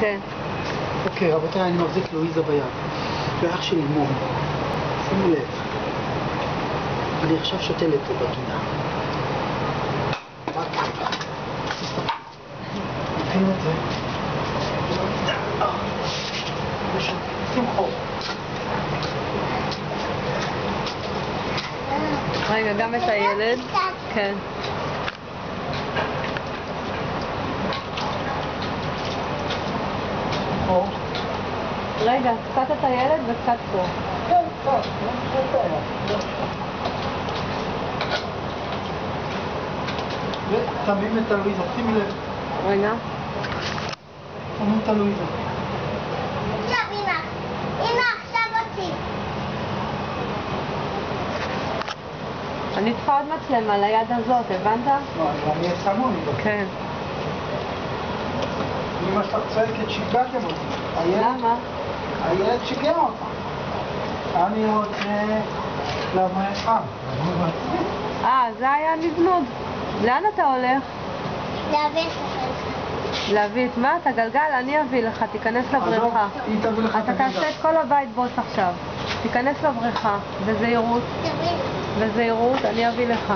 כן. אוקיי, רבותיי, אני מחזיק לואיזה ביד. ואח שלי מור. שימו לב. אני עכשיו שותל את זה בגינה. את זה. רגע, גם את הילד. כן. רגע, קצת את הילד וקצת פה. כן, קצת. ושמים את הלואיזה, שימי לב. רגע. שמים את הלואיזה. עכשיו עכשיו אותי. אני צריכה עוד מצלמה ליד הזאת, הבנת? לא, אני אהיה סמוני. כן. אמא שלך צועקת, שיגעתם אותי. למה? הילד שיגע אותך. אני רוצה למרחב. אה, זה היה נדנוד. לאן אתה הולך? להביא את החלק. להביא את מה? את הגלגל? אני אביא לך, תיכנס לבריכה. אתה. תעשה את כל הבית בוס עכשיו. תיכנס לבריכה, בזהירות. בזהירות, אני אביא לך.